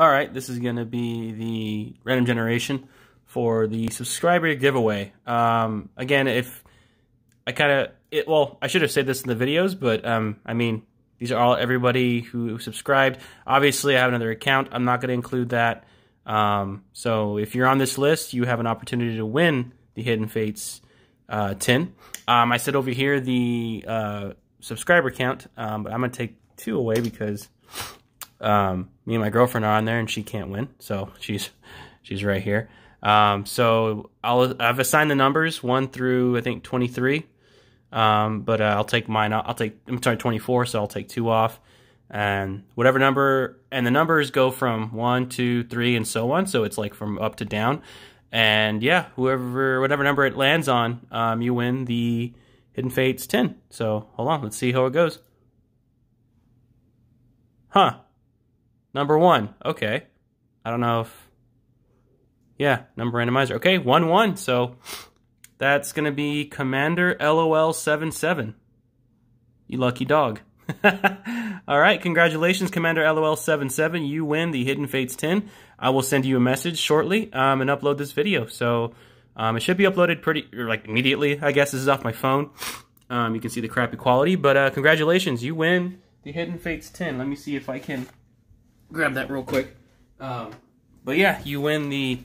All right, this is going to be the random generation for the subscriber giveaway. Um, again, if I kind of it well, I should have said this in the videos, but um, I mean, these are all everybody who subscribed. Obviously, I have another account. I'm not going to include that. Um, so if you're on this list, you have an opportunity to win the Hidden Fates uh, tin. Um, I said over here the uh, subscriber count, um, but I'm going to take two away because um, me and my girlfriend are on there, and she can't win, so she's she's right here. Um, so I'll I've assigned the numbers one through I think 23, um, but uh, I'll take mine. I'll take I'm sorry 24, so I'll take two off, and whatever number and the numbers go from one, two, three, and so on. So it's like from up to down, and yeah, whoever whatever number it lands on, um, you win the Hidden Fates tin. So hold on, let's see how it goes. Huh. Number one. Okay. I don't know if. Yeah, number randomizer. Okay, 1 1. So that's going to be Commander LOL77. You lucky dog. All right, congratulations, Commander LOL77. You win the Hidden Fates tin. I will send you a message shortly um, and upload this video. So um, it should be uploaded pretty, like immediately, I guess. This is off my phone. Um, you can see the crappy quality, but uh, congratulations. You win the Hidden Fates tin. Let me see if I can grab that real quick. Um, but yeah, you win the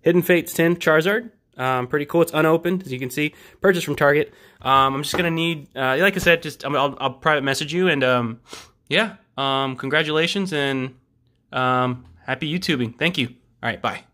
Hidden Fates tin Charizard. Um, pretty cool. It's unopened, as you can see. Purchased from Target. Um, I'm just gonna need, uh, like I said, just I'll, I'll private message you, and um, yeah, um, congratulations and um, happy YouTubing. Thank you. All right, bye.